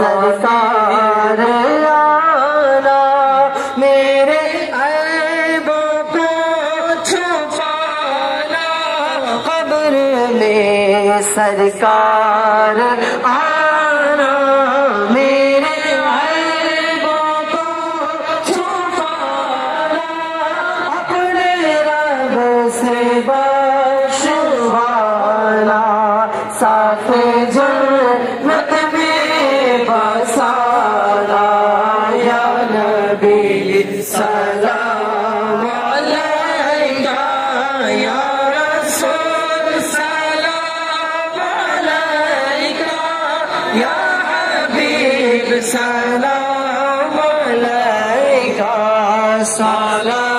सरकार आना मेरे ऐबों को छुपाना कब्र में सरकार आ salam.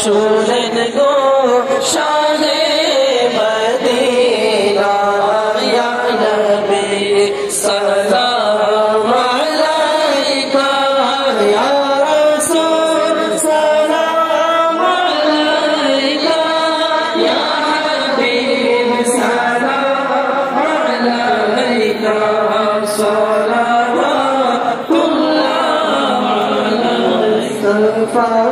رسولن گو شاہ مدینہ یا نبی سلام علیکہ رسول سلام علیکہ یا حبیب سلام علیکہ صلوات اللہ علیہ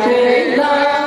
okay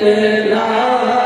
पे ला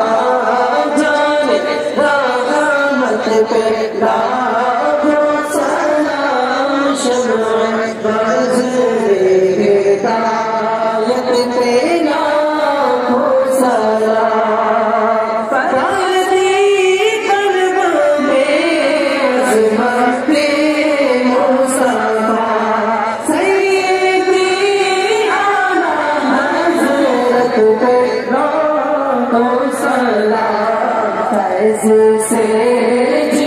ऐसे